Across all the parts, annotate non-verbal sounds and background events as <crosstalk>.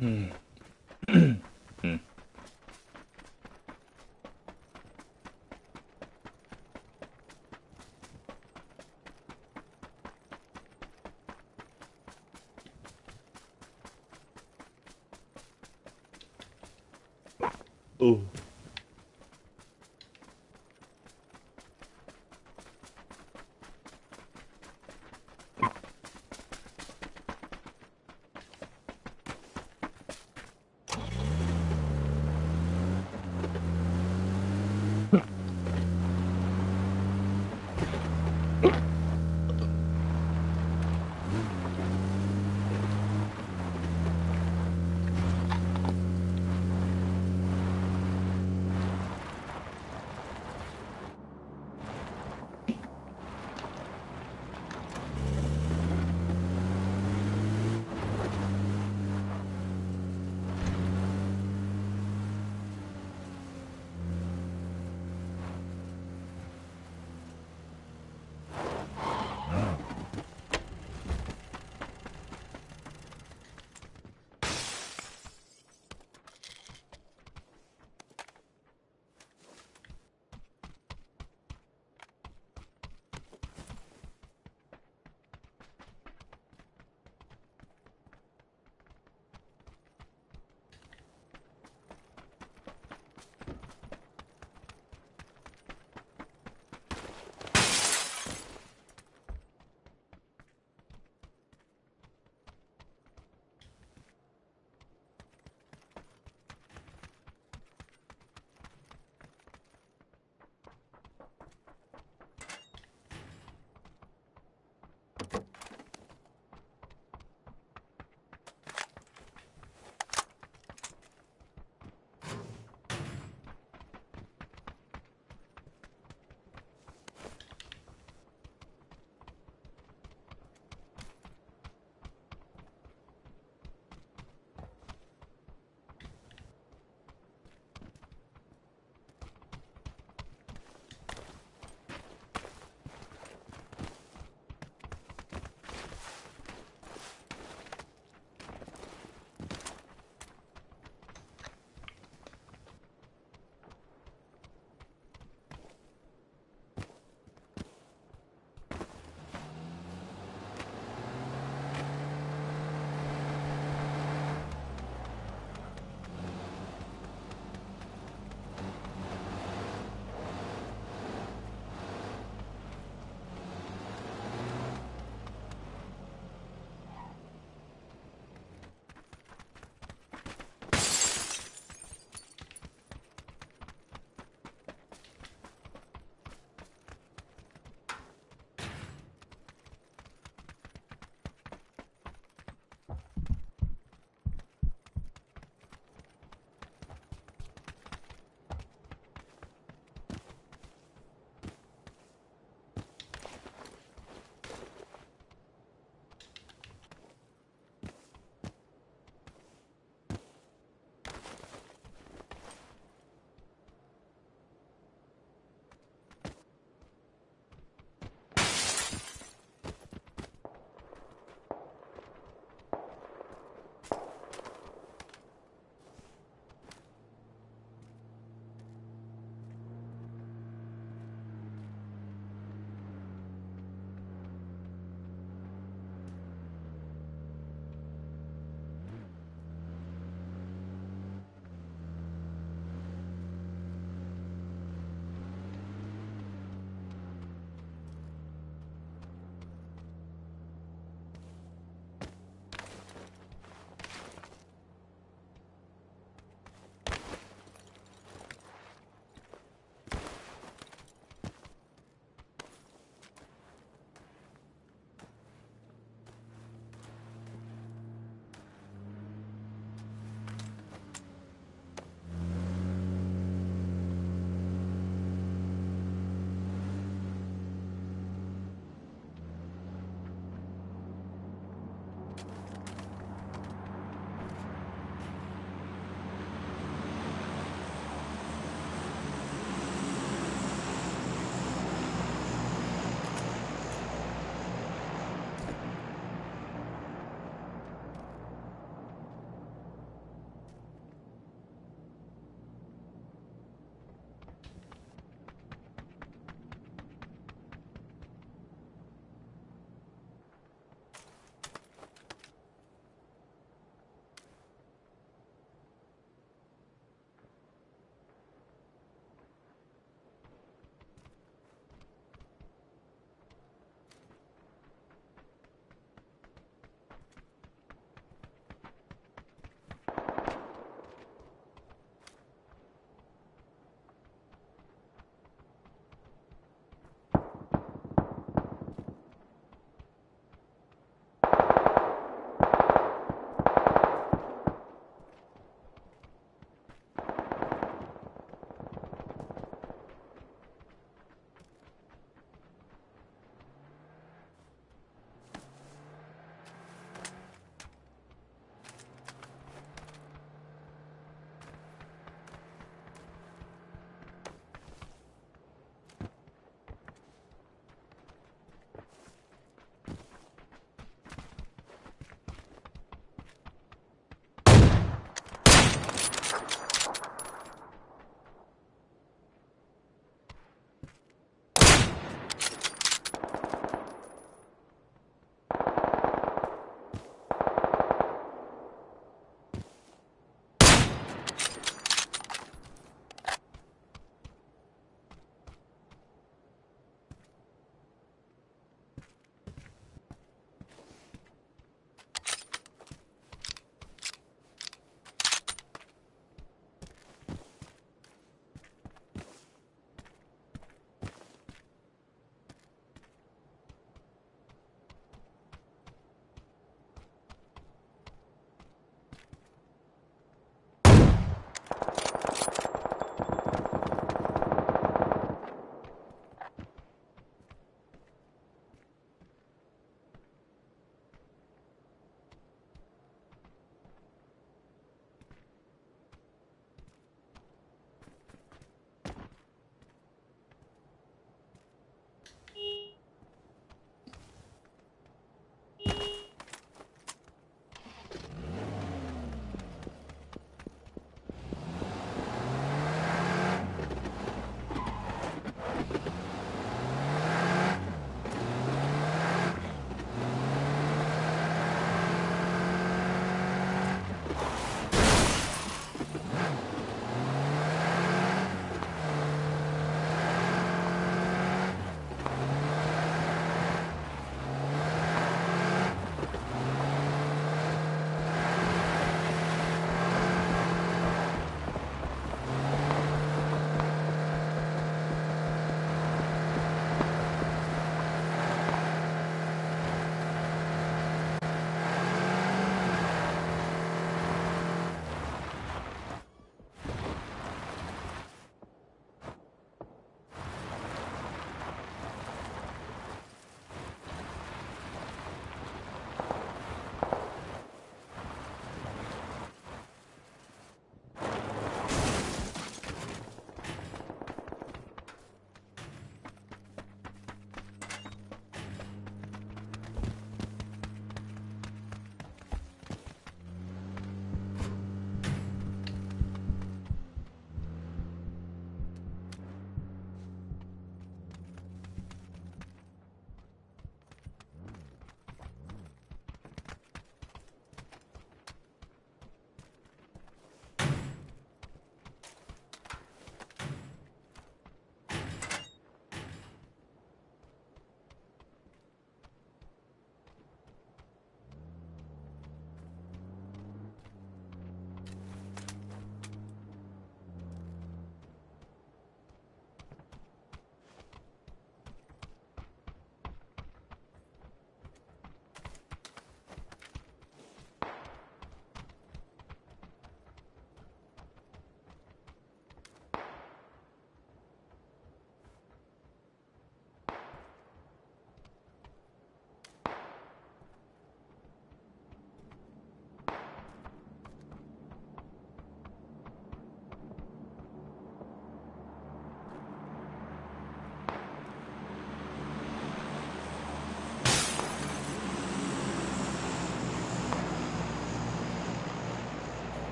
嗯。嗯。哦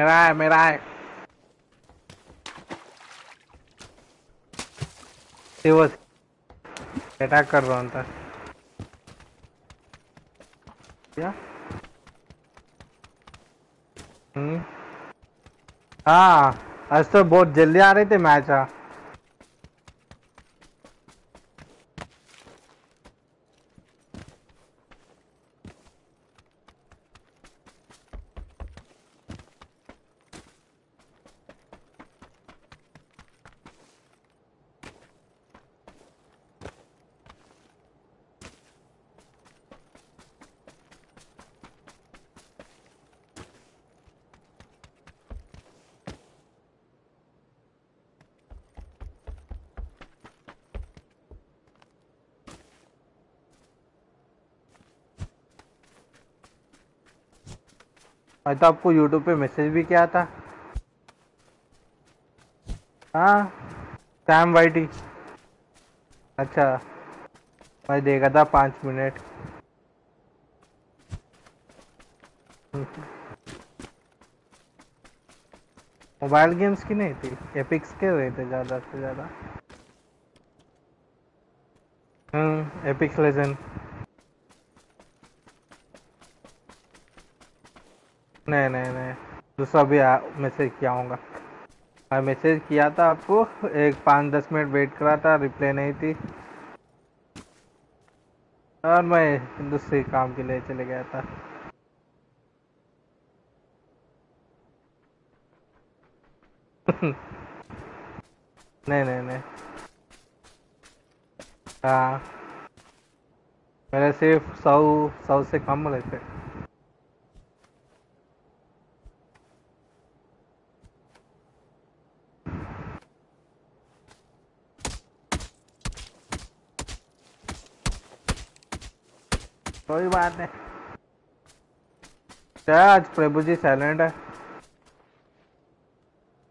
ไม่ได้ไม่ได้शिव attack कर रहा था क्या हम्म हाँ आज तो बहुत जल्दी आ रहे थे मैच मैं तो आपको यूट्यूब पे मैसेज भी किया था। हाँ सैम वाइटी अच्छा मैं देखा था पाँच मिनट। मोबाइल गेम्स की नहीं थी एपिक्स के हुए थे ज़्यादा से ज़्यादा। हम्म एपिक्स लेजेंड नहीं नहीं नहीं। दूसरा भी मैसेज किया होगा। मैं मैसेज किया था आपको। एक पाँच, दस मिनट वेट करा था रिप्लाई नहीं थी। और मैं दूसरे काम के लिए चले गया था। <laughs> नहीं नहीं नहीं। हाँ। मेरे सिर्फ़ सौ सौ से कम रहते। कोई बात नहीं। क्या आज प्रभु जी साइलेंट है?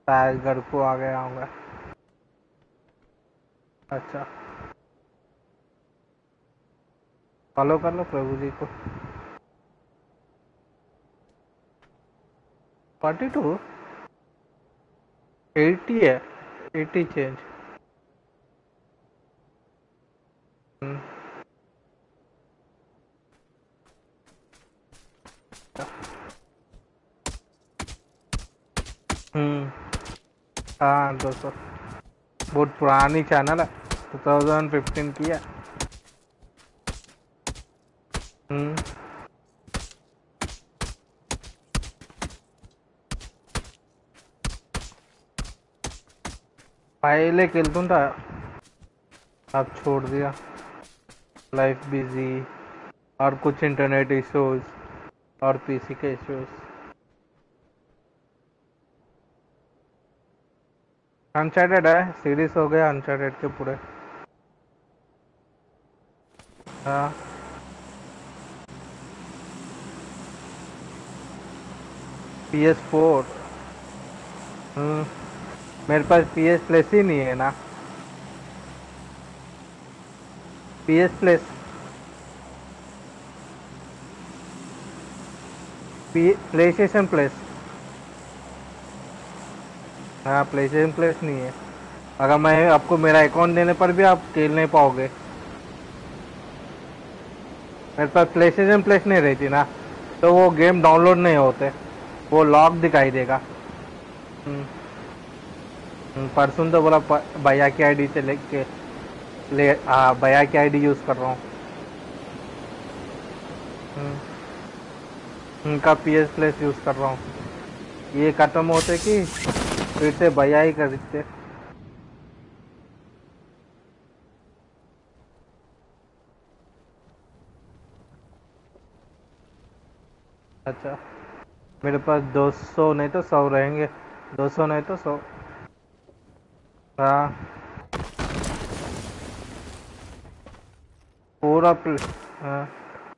शायद घर को आ गया होगा अच्छा। फॉलो कर लो प्रभु जी को। फोर्टी टू एटी है एटी चेंज हाँ दोस्तों बहुत पुरानी चैनल है। 2015 की है। हम्म। पहले खेलता था। अब छोड़ दिया। लाइफ बिज़ी और कुछ इंटरनेट इश्यूज़ और पीसी के इश्यूज़ अनचार्टेड है सीरीज़ हो गया अनचार्टेड के पूरे। हाँ। पी एस फोर मेरे पास पी एस प्लस ही नहीं है ना। P S plus play station plus हाँ प्ले स्टेशन प्लेस नहीं है अगर मैं आपको मेरा अकाउंट देने पर भी आप खेल नहीं पाओगे मेरे पास प्ले स्टेशन प्लेस नहीं रहती ना तो वो गेम डाउनलोड नहीं होते वो लॉक दिखाई देगा हम्म। हम्म, परसों तो बोला भैया की आईडी से लेके ले हाँ भैया की आईडी यूज़ कर रहा हूँ हम्म। उनका पी एस प्लस यूज़ कर रहा हूँ ये ख़त्म होते कि फिर से भैया ही कर देते। अच्छा। मेरे पास 200 नहीं तो 100 रहेंगे। 200 नहीं तो 100 हाँ। पूरा प्ले, हाँ।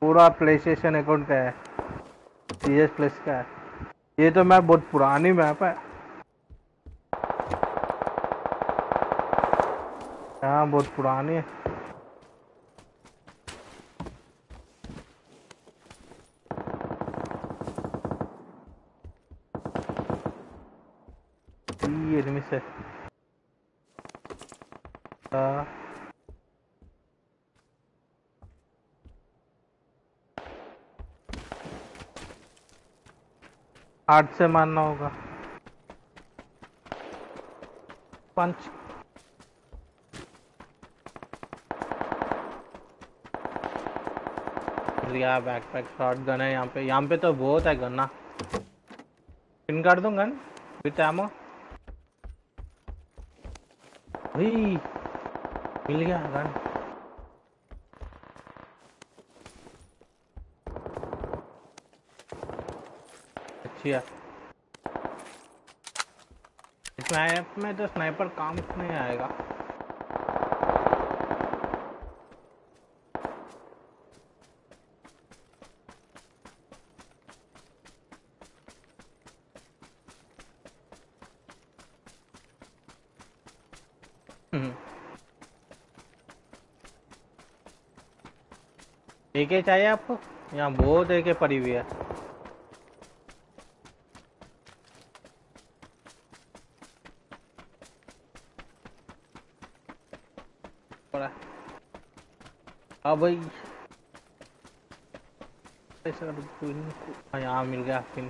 पूरा प्ले स्टेशन अकाउंट का है। सी एस प्लस का है। ये तो मैं बहुत पुरानी मैप है। हाँ बहुत पुरानी है। से। आठ से मारना होगा। पंच। लिया बैकपैक शॉट गन है यहाँ पे। यहाँ पे तो बहुत है गन ना पिन कर दूँ गन विथ एमो भाई मिल गया गन है। स्नाइप में तो स्नाइपर काम नहीं आएगा। एके चाहिए आपको? यहाँ बहुत एके पड़ी हुई है। हाँ भाई। हाँ यहाँ मिल गया पिन।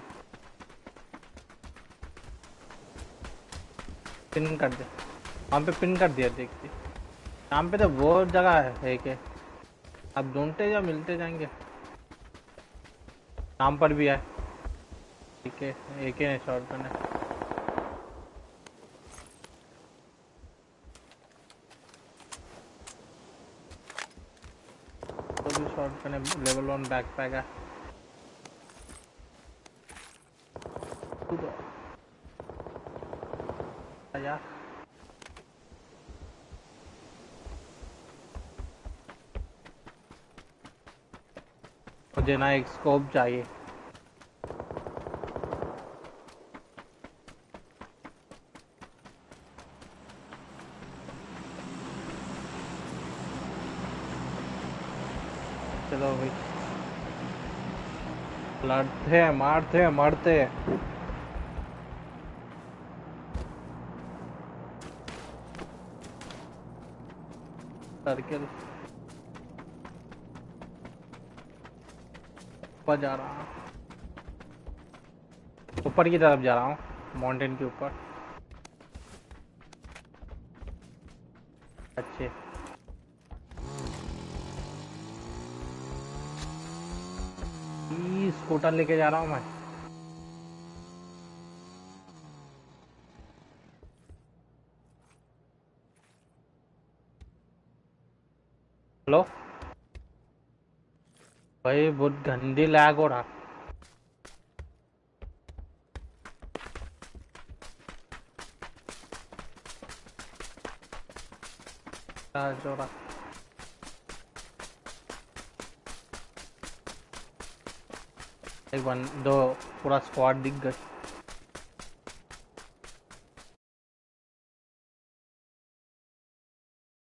पिन कर दे। वहाँ पे पिन कर दिया, देखते। यहाँ पे तो बहुत जगह है, एक अब ढूंढते या मिलते जाएँगे। नाम पर भी है। ठीक है, एक ही शॉर्ट है तो भी शॉर्ट है लेवल वन बैकपैक है। मुझे ना एक स्कोप चाहिए। चलो भाई। लड़ते हैं मारते हैं मरते हैं। सर्किल। ऊपर जा रहा हूँ। ऊपर की तरफ़ जा रहा हूँ माउंटेन के ऊपर। अच्छे। स्कूटर लेके जा रहा हूँ मैं। भाई बहुत गंदी लैग हो रहा। एक वन दो पूरा स्क्वाड दिख गए।